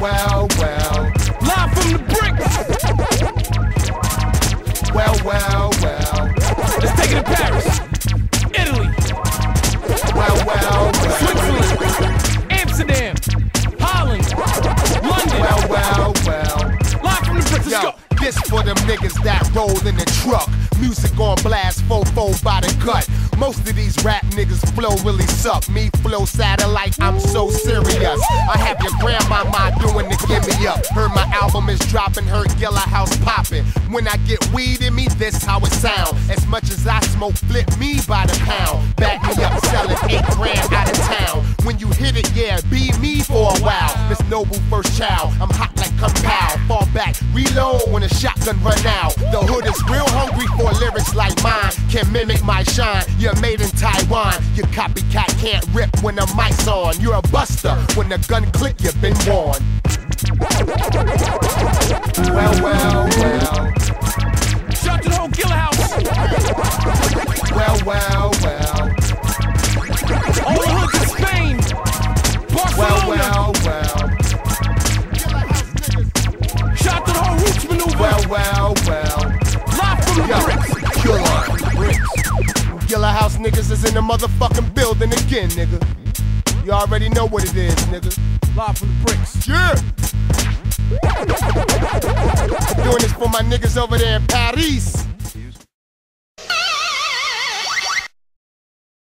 well, well. Live from the bricks. Well, well, well. Let's take it to Paris, Italy, Well, well, well. Switzerland, Amsterdam, Holland, London. Well, well, well. Live from the bricks. Let's Yo, go. this for them niggas that roll in the truck. Music on blast, fofo by the gut. Most of these rap niggas flow really suck. Me flow satellite, I'm so serious. I have your grandmama doing the give me up. Heard my album is dropping, heard Yellow House popping. When I get weed in me, this how it sound. As much as I smoke, flip me by the pound. Back me up, selling eight grand out of town. When you hit it, yeah, be me for a while. Miss Noble first child, I'm hot like Kapow. Fall back, reload when a shotgun run out. Mimic my shine. You're made in Taiwan. Your copycat can't rip when the mic's on. You're a buster. When the gun click, you've been warned. Well, well, well. Shout to the whole Killer House. Well, well, well. House niggas is in the motherfucking building again, nigga. You already know what it is, nigga. Live from the bricks. Yeah. Doing this for my niggas over there in Paris.